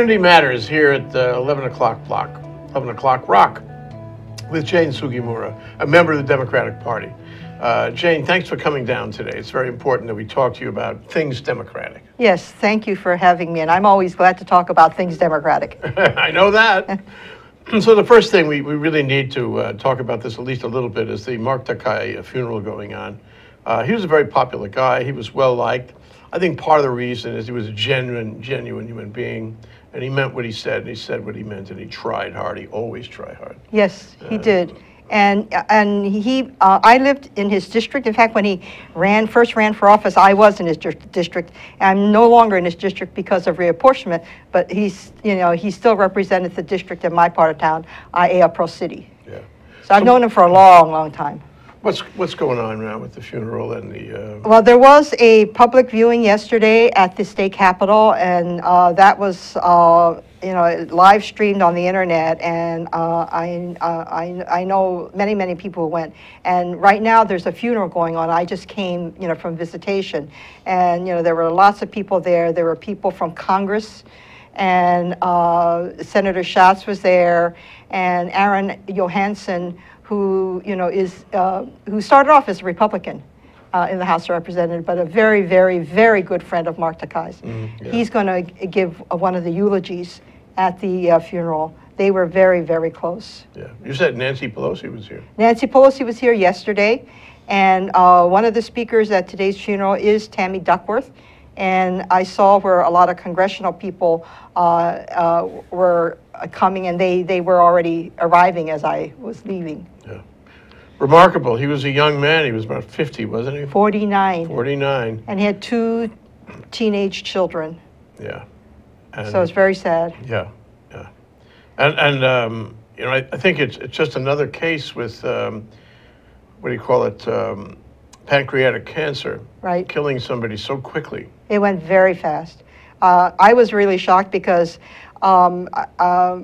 Community Matters here at the 11 o'clock block, 11 o'clock rock, with Jane Sugimura, a member of the Democratic Party. Uh, Jane, thanks for coming down today. It's very important that we talk to you about things Democratic. Yes, thank you for having me, and I'm always glad to talk about things Democratic. I know that. so the first thing we, we really need to uh, talk about this at least a little bit is the Mark Takai funeral going on. Uh, he was a very popular guy. He was well liked. I think part of the reason is he was a genuine, genuine human being, and he meant what he said, and he said what he meant, and he tried hard. He always tried hard. Yes, he did. And, and he, uh, I lived in his district. In fact, when he ran, first ran for office, I was in his district. I'm no longer in his district because of reapportionment, but he's, you know, he still represented the district in my part of town, Pearl City. Yeah. So I've known him for a long, long time. What's, what's going on now with the funeral and the, uh, Well, there was a public viewing yesterday at the state capitol, and uh, that was, uh, you know, live streamed on the internet, and uh, I, uh, I, I know many, many people went. And right now, there's a funeral going on. I just came, you know, from visitation, and you know, there were lots of people there. There were people from Congress, and uh, Senator Schatz was there, and Aaron Johanson who you know is uh, who started off as a Republican uh, in the House of Representatives, but a very, very, very good friend of Mark Takai's. Mm, yeah. He's going to give uh, one of the eulogies at the uh, funeral. They were very, very close. Yeah, you said Nancy Pelosi was here. Nancy Pelosi was here yesterday, and uh, one of the speakers at today's funeral is Tammy Duckworth. And I saw where a lot of congressional people uh, were coming, and they, they were already arriving as I was leaving. Yeah. Remarkable. He was a young man. He was about 50, wasn't he? 49. 49. And he had two teenage children. Yeah. And so it's very sad. Yeah, yeah. And, and um, you know, I, I, think it's, it's just another case with, um, what do you call it, um, pancreatic cancer. Right. Killing somebody so quickly. It went very fast. Uh, I was really shocked because um, uh,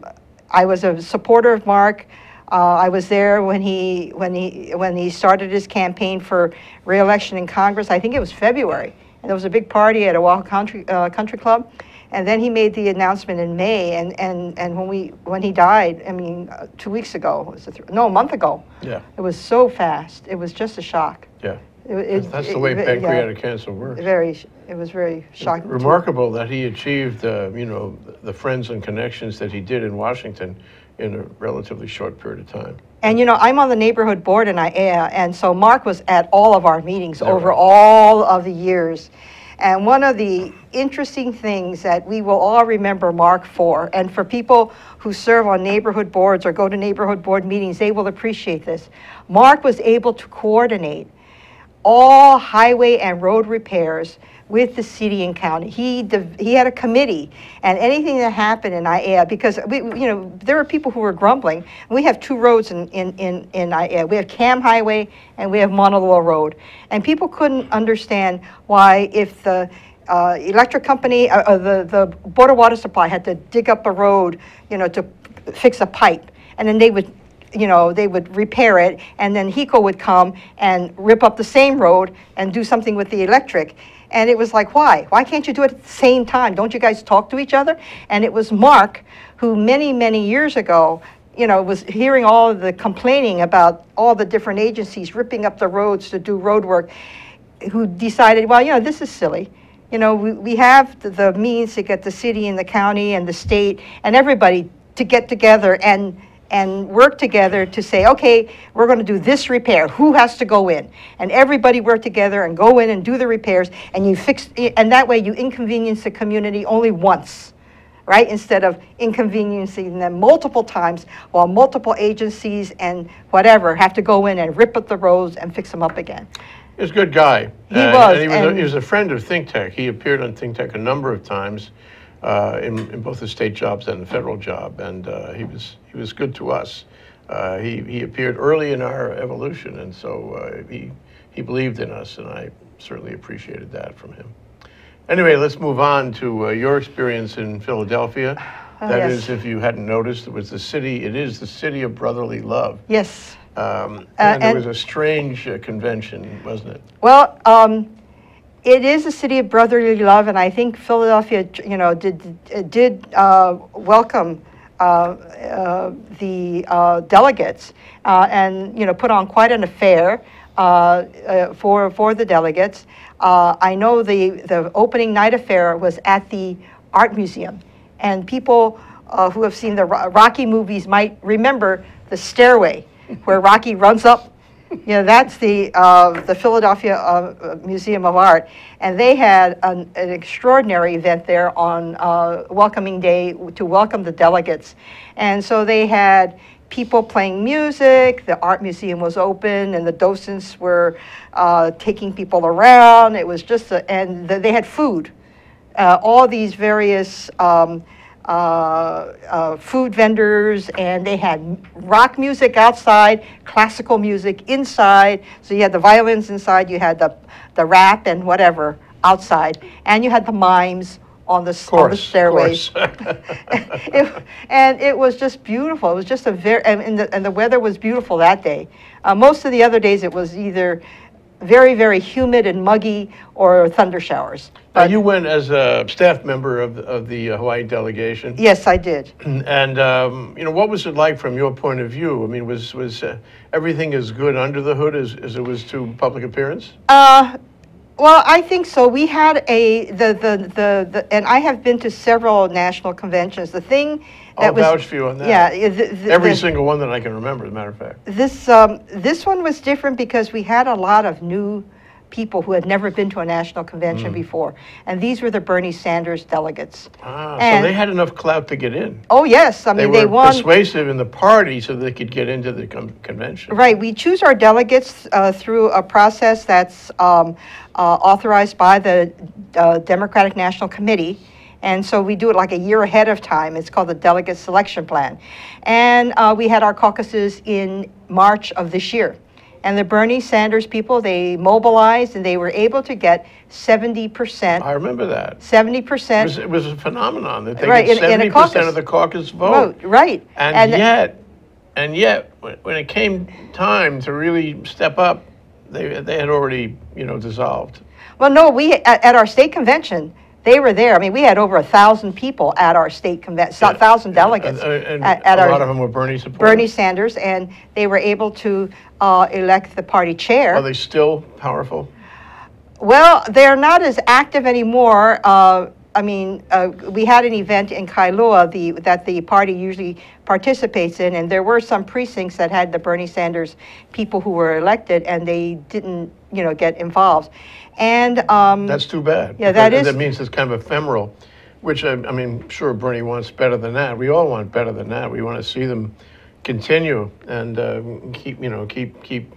I was a supporter of Mark. Uh, I was there when he when he when he started his campaign for reelection in Congress. I think it was February, and there was a big party at a Oahu Country uh, Country Club, and then he made the announcement in May. And, and, and when we when he died, I mean, uh, two weeks ago, was it no, a month ago. Yeah. It was so fast. It was just a shock. Yeah. It, it, that's, the way it, pancreatic yeah, cancer works. Very, it was very shocking. Remarkable that he achieved, uh, you know, the friends and connections that he did in Washington in a relatively short period of time. And you know, I'm on the neighborhood board in Aiea, and so Mark was at all of our meetings over all of the years. And one of the interesting things that we will all remember Mark for, and for people who serve on neighborhood boards or go to neighborhood board meetings, they will appreciate this. Mark was able to coordinate all highway and road repairs with the city and county. He he had a committee, and anything that happened in Aiea, because we you know there were people who were grumbling. We have two roads in in in, in. We have Kam Highway and we have Moanalua Road, and people couldn't understand why if the uh, electric company, uh, uh, the the Board of Water Supply had to dig up a road, you know, to fix a pipe, and then they would you know, they would repair it, and then HECO would come and rip up the same road and do something with the electric. And it was like, why? Why can't you do it at the same time? Don't you guys talk to each other? And it was Mark who many, many years ago, you know, was hearing all of the complaining about all the different agencies ripping up the roads to do road work, who decided, well, you know, this is silly. You know, we, we have the, the means to get the city and the county and the state and everybody to get together and and work together to say, okay, we're going to do this repair. Who has to go in? And everybody work together and go in and do the repairs, and you fix, and that way you inconvenience the community only once, right? Instead of inconveniencing them multiple times while multiple agencies and whatever have to go in and rip up the roads and fix them up again. He was a good guy. He uh, was. he was, a, he was a friend of Think Tech. He appeared on Think Tech a number of times uh, in, in, both the state jobs and the federal job, and uh, he was he was good to us. Uh, he he appeared early in our evolution, and so uh, he he believed in us, and I certainly appreciated that from him. Anyway, let's move on to uh, your experience in Philadelphia. Oh, that yes. is, if you hadn't noticed, it was the city. It is the city of brotherly love. Yes. Um, and, and, it was a strange convention, wasn't it? Well. Um, it is a city of brotherly love, and I think Philadelphia, you know, did did uh, welcome uh, uh, the uh, delegates uh, and you know put on quite an affair uh, for for the delegates. I know the the opening night affair was at the art museum, and people who have seen the Rocky movies might remember the stairway where Rocky runs up. You know, that's the uh, the Philadelphia uh, Museum of Art, and they had an, an extraordinary event there on uh, welcoming day to welcome the delegates, and so they had people playing music. The art museum was open, and the docents were uh, taking people around. It was just, a, and th- they had food. Uh, all these various um, uh, uh, food vendors, and they had rock music outside, classical music inside. So you had the violins inside, you had the, the rap and whatever outside, and you had the mimes on the, s- on the stairways. course. It- and it was just beautiful. It was just a very, and, and, the, and the weather was beautiful that day. Uh, most of the other days, it was either very, very humid and muggy or thunder showers. But you went as a staff member of, of the uh, Hawaii delegation. yes, I did. And, um, you know, what was it like from your point of view? I mean, was, was uh, everything as good under the hood as, as it was to public appearance? Uh, well, I think so. We had a the, the the the and I have been to several national conventions. The thing that I'll was vouch for you on that. yeah the, the, Every the- single one that I can remember, as a matter of fact. this um, this one was different because we had a lot of new people who had never been to a national Mm. convention before, and these were the Bernie Sanders delegates. Ah, so they had enough clout to get in. Oh yes, I They mean they won. persuasive in the party so they could get into the con- convention. Right, we choose our delegates uh, through a process that's um, uh, authorized by the uh, Democratic National Committee. And so we do it like a year ahead of time. It's called the Delegate Selection Plan. And uh, we had our caucuses in March of this year. And the Bernie Sanders people, they mobilized and they were able to get 70%. I remember that. 70%. It was, it was a phenomenon that they Right, get in- in seventy percent of the caucus vote. vote, right. And, yet, and yet, when, when it came time to really step up, they, they had already, you know, dissolved. Well, no, we, at, at our state convention, they were there. I mean, we had over a thousand people at our state convention, a thousand delegates. And, and at, at a our lot of them were Bernie supporters. Bernie Sanders, and they were able to uh, elect the party chair. Are they still powerful? Well, they're not as active anymore. Uh, I mean, uh, we had an event in Kailua the, that the party usually participates in, and there were some precincts that had the Bernie Sanders people who were elected, and they didn't, you know, get involved. And um, That's too bad. Yeah, that because is- That means it's kind of ephemeral, which I, I mean, sure, Bernie wants better than that. We all want better than that. We want to see them continue and uh, keep, you know, keep, keep,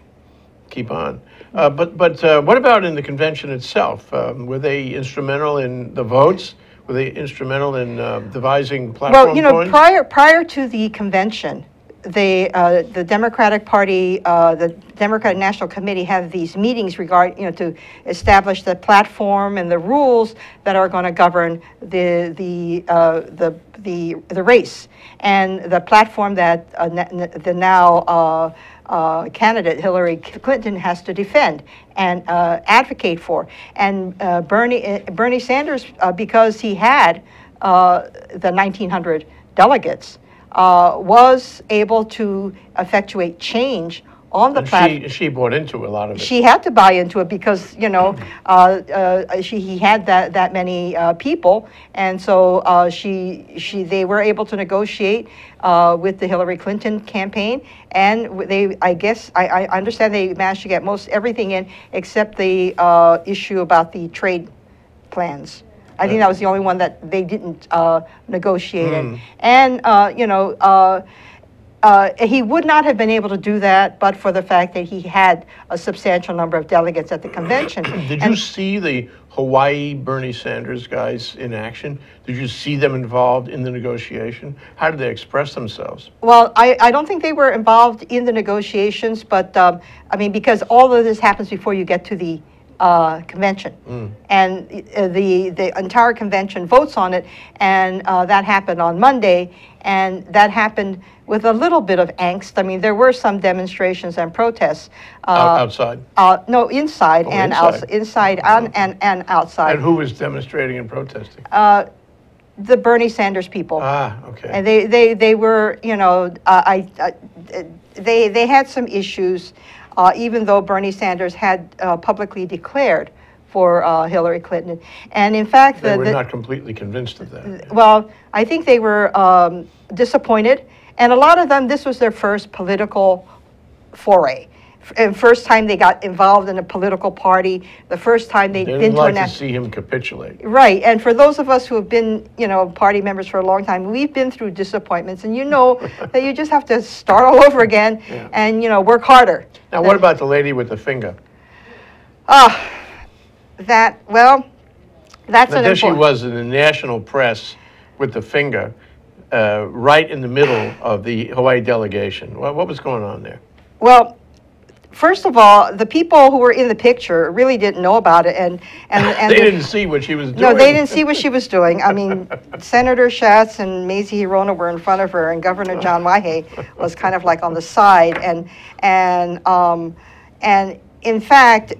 keep on. Uh, but, but uh, what about in the convention itself? Um, were they instrumental in the votes? Were they instrumental in uh, devising platform Well, you know, points? prior, prior to the convention, the, uh, the Democratic Party, uh, the Democratic National Committee have these meetings regard, you know, to establish the platform and the rules that are going to govern the, the, uh, the, the, the race. And the platform that uh, the now uh, uh, candidate Hillary Clinton has to defend and uh, advocate for. And uh, Bernie, uh, Bernie Sanders, because he had the 1900 delegates, uh, was able to effectuate change on the platform. she, she bought into a lot of it. She had to buy into it because, you know, uh, uh, she, he had that, that many uh, people. And so uh, she, she, they were able to negotiate uh, with the Hillary Clinton campaign. And they, I guess, I, I understand they managed to get most everything in except the uh, issue about the trade plans. I think that was the only one that they didn't uh, negotiate it. And, uh, you know, uh, uh, he would not have been able to do that but for the fact that he had a substantial number of delegates at the convention. Did you see the Hawaii Bernie Sanders guys in action? Did you see them involved in the negotiation? How did they express themselves? Well, I, I don't think they were involved in the negotiations, but, um, I mean, because all of this happens before you get to the uh, convention. And uh, the, the entire convention votes on it, and uh, that happened on Monday, and that happened with a little bit of angst. I mean, there were some demonstrations and protests. Out- uh, Outside? uh, no, inside Oh, and inside. outside, inside and, and, and outside. And who was demonstrating and protesting? Uh, the Bernie Sanders people. Ah, okay. And they, they, they were, you know, uh, I, I, they, they had some issues, uh, even though Bernie Sanders had uh, publicly declared for uh, Hillary Clinton. And in fact, They the, were the- not completely convinced of that. well, I think they were um, disappointed, and a lot of them, this was their first political foray. F- And first time they got involved in a political party, the first time They they'd didn't like to see him capitulate. Right, and for those of us who have been, you know, party members for a long time, we've been through disappointments, and you know that you just have to start all over again Yeah. and, you know, work harder. Now, what about the lady with the finger? Ah, that, well, that's Now, an there she was in the national press with the finger, uh, right in the middle of the Hawaii delegation. What, what was going on there? Well, first of all, the people who were in the picture really didn't know about it, and, and, and. They the- didn't see what she was doing. No, they didn't see what she was doing. I mean, Senator Schatz and Mazie Hirono were in front of her, and Governor John Waihee was kind of like on the side. And and um, and in fact,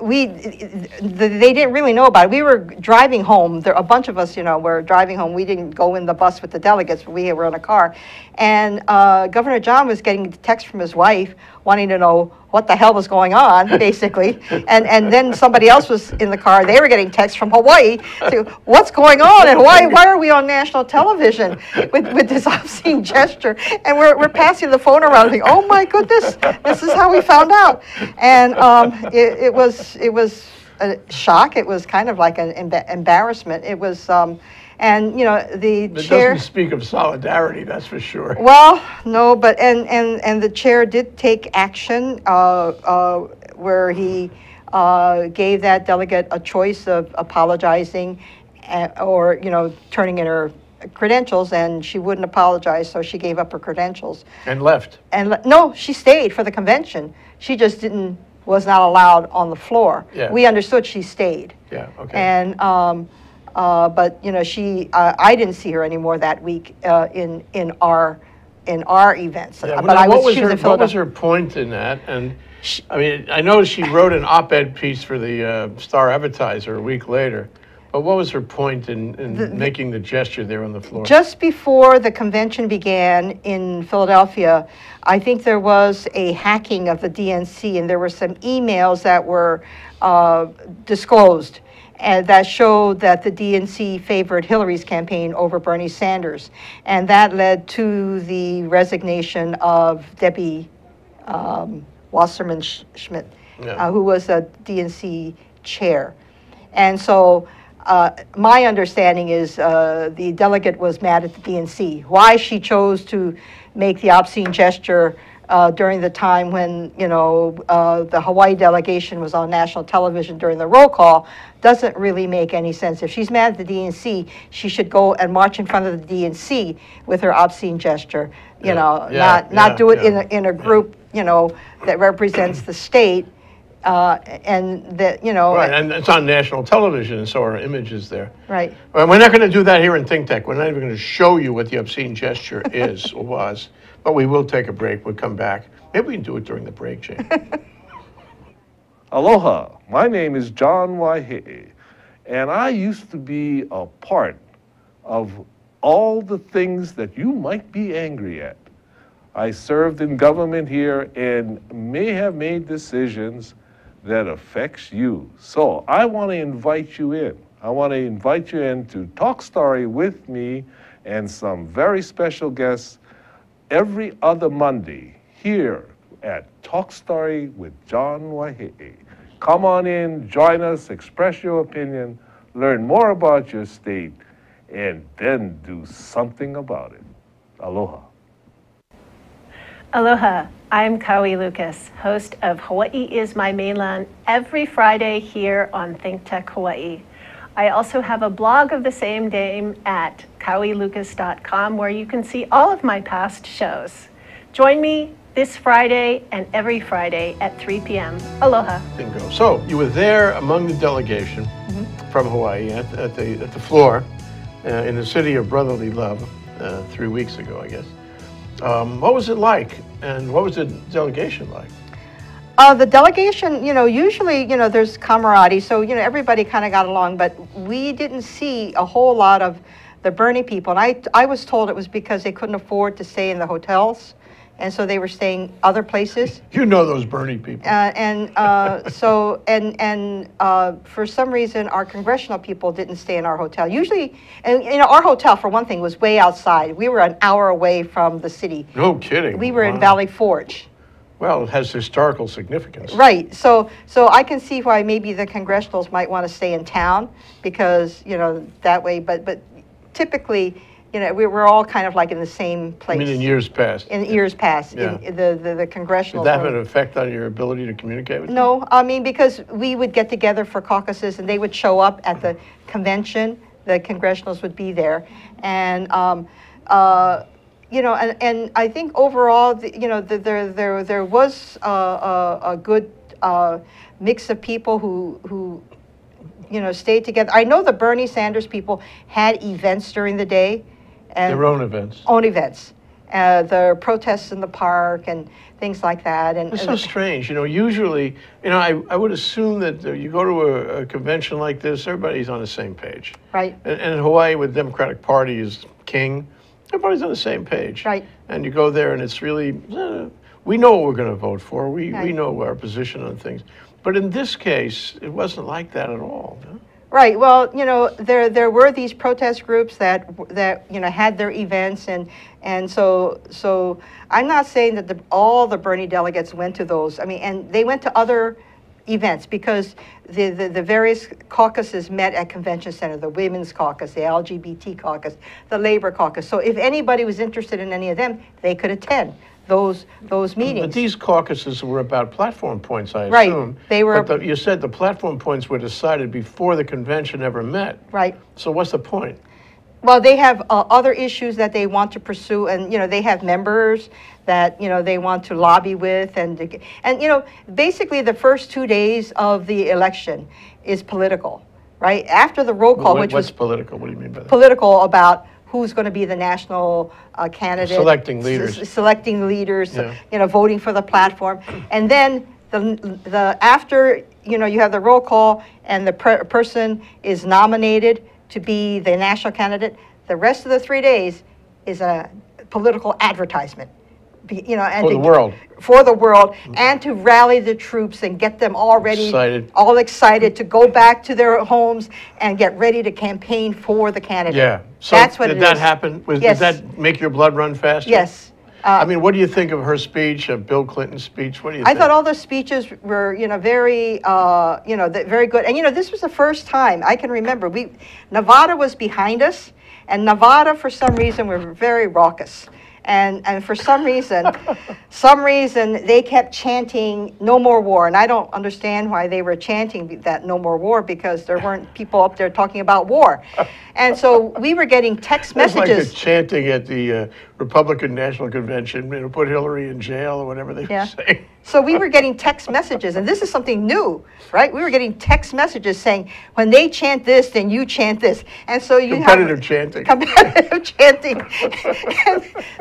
we they didn't really know about it. We were driving home. There, a bunch of us, you know, were driving home. We didn't go in the bus with the delegates. We were in a car, and uh, Governor John was getting a text from his wife wanting to know what the hell was going on, basically. and and then somebody else was in the car. They were getting texts from Hawaii to what's going on in Hawaii? Why are we on national television with, with this obscene gesture? And we're, we're passing the phone around, thinking, oh my goodness, this is how we found out. And um, it, it was it was a shock. It was kind of like an emba- embarrassment. It was, um, and you know, the It chair. doesn't speak of solidarity, that's for sure. Well, no, but and and and the chair did take action uh, uh, where he uh, gave that delegate a choice of apologizing, uh, or you know, turning in her credentials, and she wouldn't apologize, so she gave up her credentials. And left. And le- no, she stayed for the convention. She just didn't was not allowed on the floor. Yeah. We understood she stayed. Yeah, okay. And, um, uh, but, you know, she, uh, I didn't see her anymore that week, uh, in, in our, in our events. Yeah, But well, I now, what was, was she her, was what was her point in that? And, I mean, I know she wrote an op-ed piece for the uh, Star Advertiser a week later, but what was her point in, in making the gesture there on the floor? Just before the convention began in Philadelphia, I think there was a hacking of the DNC, and there were some emails that were uh, disclosed and that showed that the DNC favored Hillary's campaign over Bernie Sanders, and that led to the resignation of Debbie um, Wasserman Sch- Schmidt, Yeah. uh, who was a DNC chair. And so uh, my understanding is uh, the delegate was mad at the DNC. Why she chose to make the obscene gesture uh, during the time when, you know, uh, the Hawaii delegation was on national television during the roll call doesn't really make any sense. If she's mad at the DNC, she should go and march in front of the DNC with her obscene gesture, you Yeah, know, yeah, not, yeah, not do it in a, in a group, you know, that represents the state, uh, and that, you know. Right, and it's on national television, and so our image is there. Right. Well, we're not going to do that here in Think Tech. We're not even going to show you what the obscene gesture is or was, but we will take a break. We'll come back. Maybe we can do it during the break, Jane. Aloha, my name is John Waihe'e, and I used to be a part of all the things that you might be angry at. I served in government here and may have made decisions that affects you. So I want to invite you in. I want to invite you in to talk story with me and some very special guests every other Monday here at Talk Story with John Waihe'e. Come on in, join us, express your opinion, learn more about your state, and then do something about it. Aloha. Aloha, I'm Kaui Lucas, host of Hawaii is My Mainland every Friday here on Think Tech Hawaii. I also have a blog of the same name at kauilucas.com where you can see all of my past shows. Join me this Friday and every Friday at 3 p.m. Aloha. Bingo. So you were there among the delegation from Hawaii at, at the at the floor uh, in the city of brotherly love uh, three weeks ago, I guess. Um, what was it like, and what was the delegation like? Uh, the delegation, you know, usually, you know, there's camaraderie, so, you know, everybody kind of got along, but we didn't see a whole lot of the Bernie people. And I, I was told it was because they couldn't afford to stay in the hotels, and so they were staying other places. You know those Bernie people. Uh, and uh, so, and and uh, for some reason, our congressional people didn't stay in our hotel. Usually, and you know, our hotel, for one thing, was way outside. We were an hour away from the city. no kidding. We were in Valley Forge. Well, it has historical significance. Right. So, so I can see why maybe the congressionals might want to stay in town because you know that way. But but typically, you know, we were all kind of like in the same place. I mean, in years past. in years past, Yeah. in the the, the Did that have an effect on your ability to communicate with them? No, I mean, because we would get together for caucuses and they would show up at the convention, the congressionals would be there. And, um, uh, you know, and, and I think overall, the- you know, the- there, there, there was a, a, a good uh, mix of people who, who, you know, stayed together. I know the Bernie Sanders people had events during the day. and Their own events. Own events. Uh, the protests in the park and things like that. And It's so strange, you know. Usually, you know, I, I would assume that uh, you go to a, a convention like this, everybody's on the same page. Right. And, and in Hawaii, with Democratic Party is king, everybody's on the same page. Right. And you go there, and it's really, uh, we know what we're going to vote for. We, we know our position on things. But in this case, it wasn't like that at all. Right. Well, you know, there there were these protest groups that that you know had their events, and and so so I'm not saying that the, all the Bernie delegates went to those. I mean, and they went to other events because the, the, the various caucuses met at convention center the women's caucus the lgbt caucus the labor caucus so if anybody was interested in any of them they could attend those those meetings But these caucuses were about platform points, I Right. assume. They were- But the, you said the platform points were decided before the convention ever met. right So what's the point? Well, they have uh, other issues that they want to pursue, and you know they have members that you know they want to lobby with, and and you know basically the first two days of the election is political, right? After the roll call, What- which what's was political? What do you mean by that? political about who's going to be the national uh, candidate, Selecting leaders. selecting leaders, Yeah. you know, voting for the platform, and then the the after you know you have the roll call and the per- person is nominated to be the national candidate. The rest of the three days is a political advertisement. You know, and For to the world. for the world, and to rally the troops and get them all ready, Excited. all excited to go back to their homes and get ready to campaign for the candidate. Yeah. So That's what did it that is. happen? Was, Yes. Did that make your blood run faster? Yes. Uh, I mean, what do you think of her speech, of Bill Clinton's speech? What do you I think? thought all those speeches were, you know, very, uh, you know, very good. And you know, this was the first time I can remember. We, Nevada was behind us, and Nevada, for some reason, were very raucous. And and for some reason, some reason they kept chanting "No more war," and I don't understand why they were chanting that "No more war" because there weren't people up there talking about war. And so we were getting text It's like messages. chanting at the uh, Republican National Convention, you know, put Hillary in jail or whatever they Yeah. were saying. So we were getting text messages, and this is something new, right? We were getting text messages saying, when they chant this, then you chant this. And so you have- Competitive chanting. Competitive chanting.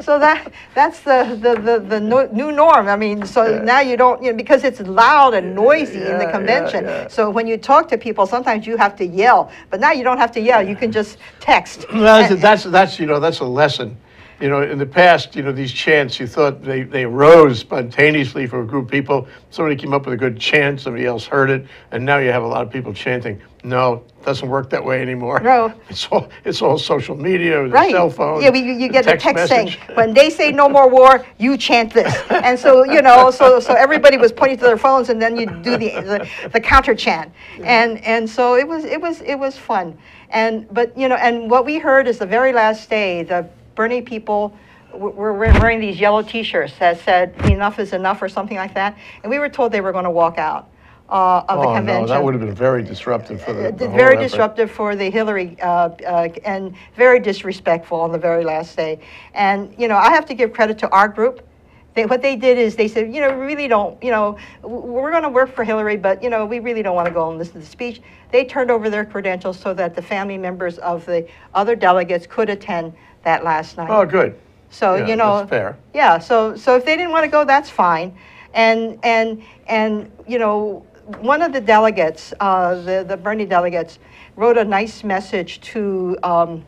So that that's the, the, the, the no- new norm. I mean, so Yeah. now you don't, you know, because it's loud and noisy in yeah, the yeah, convention. yeah. So when you talk to people, sometimes you have to yell, but now you don't have to yell. You can just text. That's, And- that's, that's, you know, that's a lesson. You know, in the past, you know, these chants, you thought they, they arose spontaneously for a group of people. Somebody came up with a good chant, somebody else heard it, and now you have a lot of people chanting. No, it doesn't work that way anymore. No. It's all, it's all social media, Right. cell phone. Yeah, you, you get the text message. saying, when they say no more war, you chant this. And so, you know, so, so everybody was pointing to their phones and then you do the, the, the counter chant. And, and so it was, it was, it was fun. And, but, you know, and what we heard is the very last day, the Bernie people were wearing these yellow t-shirts that said enough is enough or something like that. And we were told they were going to walk out uh, of the Oh, convention. no, that would have been very disruptive for the, Uh, the very disruptive for the Hillary uh, uh, and very disrespectful on the very last day. And you know, I have to give credit to our group They, what they did is they said, you know, we really don't, you know, we're going to work for Hillary, but, you know, we really don't want to go and listen to the speech. They turned over their credentials so that the family members of the other delegates could attend that last night. Oh, good. So, Yeah, you know. that's fair. Yeah, so, so if they didn't want to go, that's fine. And, and, and, you know, one of the delegates, uh, the, the Bernie delegates, wrote a nice message to, um,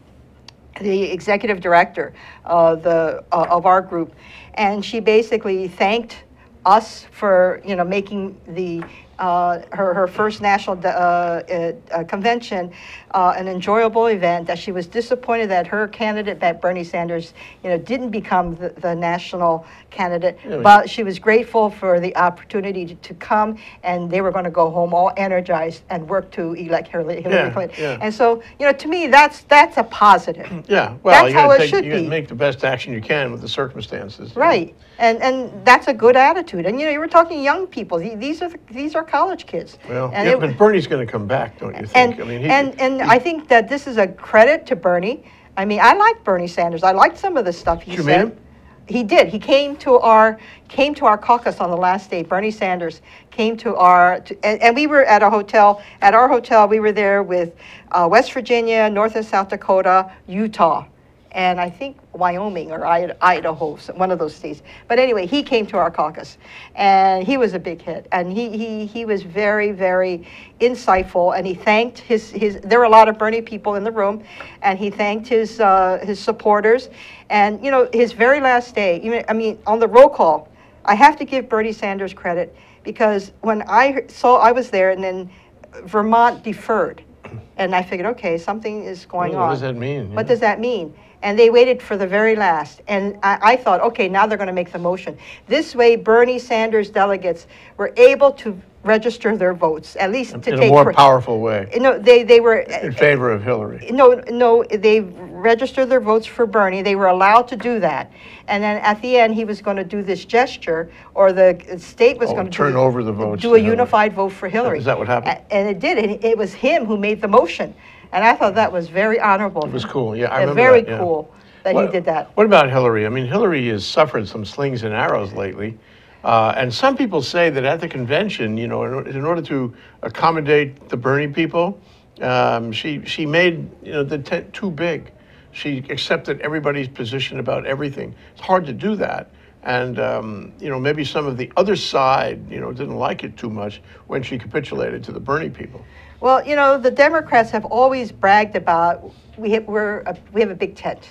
the executive director uh, the, uh, of our group, and she basically thanked us for you know making the uh, her, her first national uh, uh, convention uh, an enjoyable event. That she was disappointed that her candidate, that Bernie Sanders, you know, didn't become the, the national candidate, Yeah, but she was grateful for the opportunity to, to come, and they were going to go home all energized and work to elect Hillary, Hillary Yeah, Clinton. yeah. And so, you know, to me, that's that's a positive. Yeah, well, That's you how it take- should You be. make the best action you can with the circumstances. Right, and and that's a good attitude. And you know, you were talking young people. These are the, these are college kids. Well, and yeah, it- but Bernie's gonna come back, don't you think? and I mean, he- and and I think that this is a credit to Bernie. I mean, I like Bernie Sanders. I liked some of the stuff he you said. meet him? He did. He came to our came to our caucus on the last day. Bernie Sanders came to our to, and, and we were at a hotel. At our hotel, we were there with uh, West Virginia, North and South Dakota, Utah, and I think Wyoming or Idaho, one of those states. But anyway, he came to our caucus, and he was a big hit. And he he he was very very insightful, and he thanked his his. There were a lot of Bernie people in the room, and he thanked his uh, his supporters. And you know, his very last day. Even I mean, on the roll call, I have to give Bernie Sanders credit because when I saw I was there, and then Vermont deferred, and I figured, okay, something is going on. what does that mean? What Yeah. does that mean? And they waited for the very last. And I, I thought, okay, now they're going to make the motion. This way, Bernie Sanders delegates were able to register their votes, at least to In take. a more powerful way, No, they, they were. in favor of Hillary. No, no, they registered their votes for Bernie. They were allowed to do that. And then at the end, he was going to do this gesture, or the state was Oh, going to turn over the votes Do a Hillary. unified vote for Hillary. Is that what happened? And it did. And it was him who made the motion. And I thought that was very honorable. It was cool, yeah, I remember Very that, yeah. cool that he did that. What about Hillary? I mean, Hillary has suffered some slings and arrows lately. Uh, and some people say that at the convention, you know, in, in order to accommodate the Bernie people, um, she, she made, you know, the tent too big. She accepted everybody's position about everything. It's hard to do that. And, um, you know, maybe some of the other side, you know, didn't like it too much when she capitulated to the Bernie people. Well, you know, the Democrats have always bragged about we have, we're a, we have a big tent,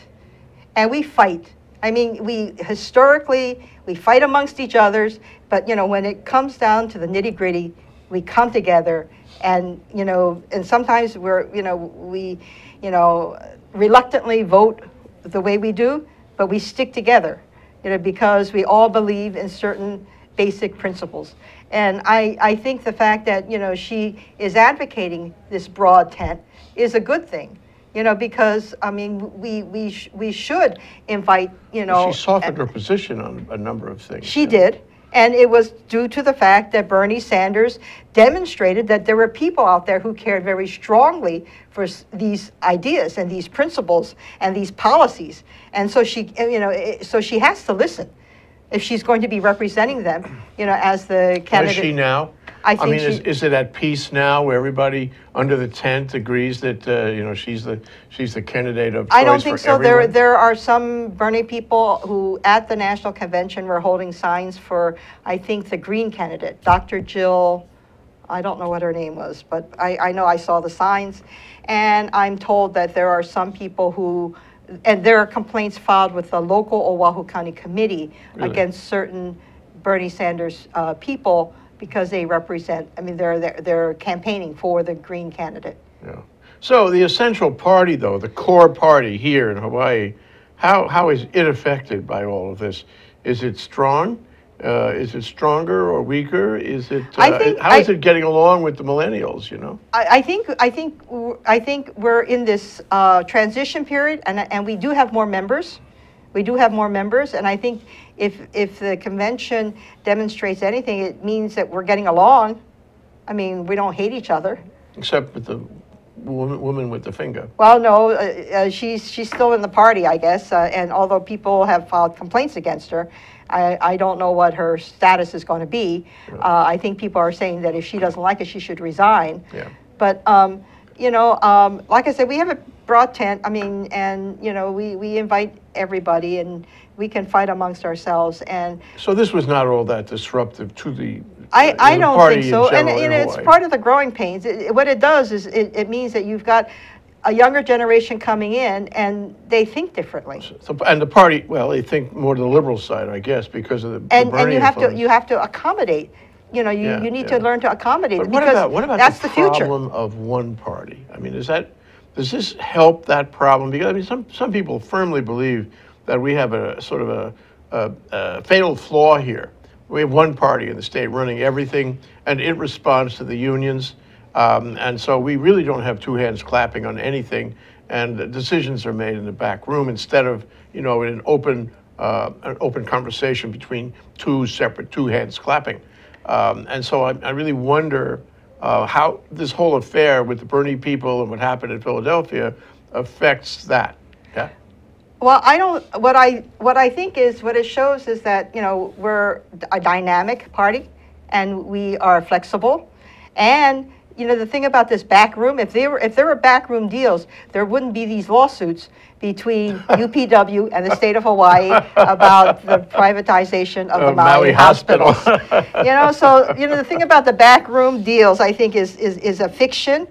and we fight. I mean, we historically we fight amongst each others, but you know, when it comes down to the nitty gritty, we come together, and you know, and sometimes we're you know we you know reluctantly vote the way we do, but we stick together, you know, because we all believe in certain basic principles. And I, I think the fact that, you know, she is advocating this broad tent is a good thing, you know, because, I mean, we, we, sh- we should invite, you know. She softened her position on a number of things. She yeah. did. And it was due to the fact that Bernie Sanders demonstrated that there were people out there who cared very strongly for s- these ideas and these principles and these policies. And so she, you know, i- so she has to listen if she's going to be representing them, you know, as the What is candidate. she now? I mean, think is, she- is it at peace now where everybody under the tent agrees that, uh, you know, she's the, she's the candidate of choice I don't think so. There, there are some Bernie people who, at the national convention, were holding signs for, I think, the Green candidate, Dr. Jill. I don't know what her name was, but I, I know I saw the signs, and I'm told that there are some people who, and there are complaints filed with the local Oahu County Committee Really? against certain Bernie Sanders uh, people because they represent. I mean, they're they're, they're campaigning for the Green candidate. Yeah. So the essential party, though, the core party here in Hawaii, how, how is it affected by all of this? Is it strong? Uh, is it stronger or weaker? Is it? Uh, I think how is I- it getting along with the millennials? You know. I, I think I think I think we're in this uh, transition period, and and we do have more members. We do have more members, and I think if if the convention demonstrates anything, it means that we're getting along. I mean, we don't hate each other. Except with the woman, woman with the finger. Well, no, uh, uh, she's, she's still in the party, I guess, uh, and although people have filed complaints against her, I, I don't know what her status is going to be. Uh, I think people are saying that if she doesn't like it, she should resign. Yeah. But, um, you know, um, like I said, we have a broad tent, I mean, and, you know, we, we invite everybody and we can fight amongst ourselves and So this was not all that disruptive to the. I, I don't think so. And, and it's part of the growing pains. It, what it does is it, it means that you've got a younger generation coming in and they think differently. So- And the party, well, they think more to the liberal side, I guess, because of the the And, and you have to, you have to accommodate, you know, you, Yeah, you need yeah. to learn to accommodate But what about, what about that's the the future. problem of one party? I mean, is that, does this help that problem? Because, I mean, some, some people firmly believe that we have a sort of a, a, a fatal flaw here. We have one party in the state running everything, and it responds to the unions. Um, and so we really don't have two hands clapping on anything, and decisions are made in the back room instead of, you know, in an open, uh, an open conversation between two separate two hands clapping. Um, and so I, I really wonder uh, how this whole affair with the Bernie people and what happened in Philadelphia affects that. Well, I don't, what I, what I think is, what it shows is that, you know, we're a dynamic party and we are flexible. And, you know, the thing about this back room, if there were, if there were backroom deals, there wouldn't be these lawsuits between UPW and the state of Hawaii about the privatization of the Maui Maui Hospital. hospitals. You know, so, you know, the thing about the backroom deals, I think, is, is, is a fiction.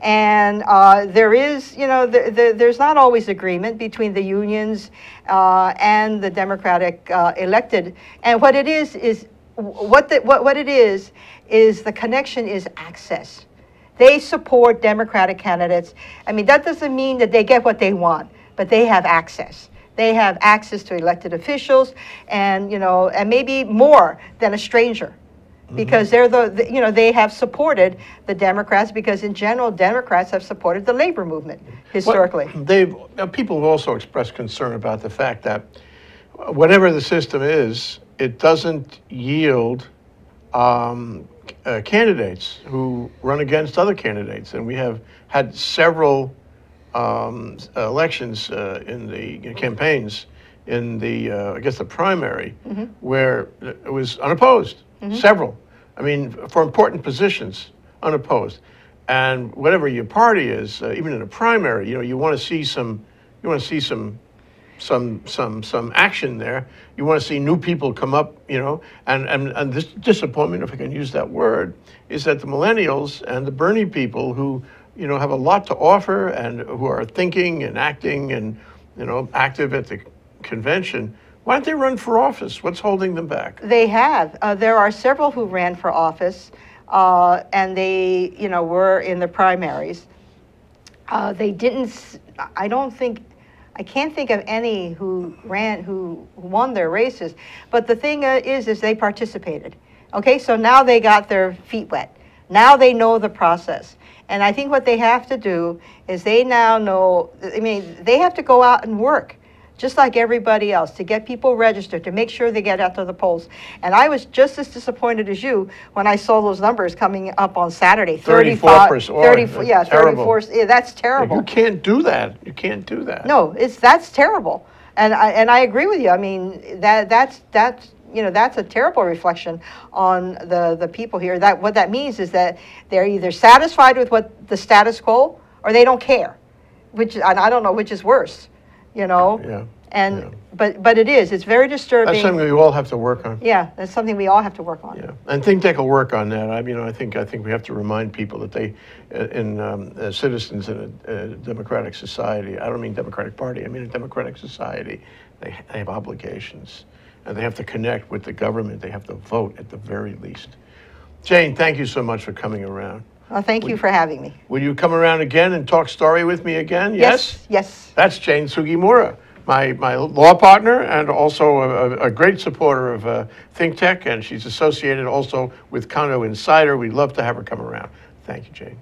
And uh, there is, you know, there, there, there's not always agreement between the unions uh, and the Democratic uh, elected. And what it is is what the, what what it is is the connection is access. They support Democratic candidates. I mean, that doesn't mean that they get what they want, but they have access. They have access to elected officials, and you know, and maybe more than a stranger because they're the, the- you know they have supported the Democrats because in general Democrats have supported the labor movement historically. What- They've, people have also expressed concern about the fact that whatever the system is, it doesn't yield um, uh, candidates who run against other candidates. And we have had several um, elections uh, in the campaigns in the, uh, I guess, the primary, where it was unopposed. Several. I mean, for important positions, unopposed. And whatever your party is, uh, even in a primary, you know, you want to see some, you want to see some some some some action there. You want to see new people come up, you know, and, and, and this disappointment, if I can use that word, is that the millennials and the Bernie people who, you know, have a lot to offer and who are thinking and acting and, you know, active at the convention, why don't they run for office? What's holding them back? They have. Uh, there are several who ran for office, uh, and they, you know, were in the primaries. Uh, they didn't. I don't think. I can't think of any who ran who won their races. But the thing uh, is, is they participated. Okay, so now they got their feet wet. Now they know the process. And I think what they have to do is they now know. I mean, they have to go out and work just like everybody else, to get people registered, to make sure they get out to the polls. And I was just as disappointed as you when I saw those numbers coming up on Saturday. 34%. 34 yeah, terrible. 34, yeah, that's terrible. You can't do that. You can't do that. No, it's, that's terrible. And I, and I agree with you. I mean, that, that's, that's, you know, that's a terrible reflection on the, the people here. That, what that means is that they're either satisfied with what the status quo or they don't care, which, and I don't know which is worse, you know? Yeah, And, yeah. but, but it is, it's very disturbing. That's something we all have to work on. Yeah, that's something we all have to work on. Yeah, and Think Tech will work on that. I mean, I think, I think we have to remind people that they, uh, in, um, as citizens in a, a democratic society, I don't mean Democratic Party, I mean a democratic society, they, they have obligations. And they have to connect with the government, they have to vote at the very least. Jane, thank you so much for coming around. Well, thank you for having me. Will you come around again and talk story with me again? Yes? Yes. That's Jane Sugimura, my, my law partner and also a, a- great supporter of uh, Think Tech, and she's associated also with Condo Insider. We'd love to have her come around. Thank you, Jane.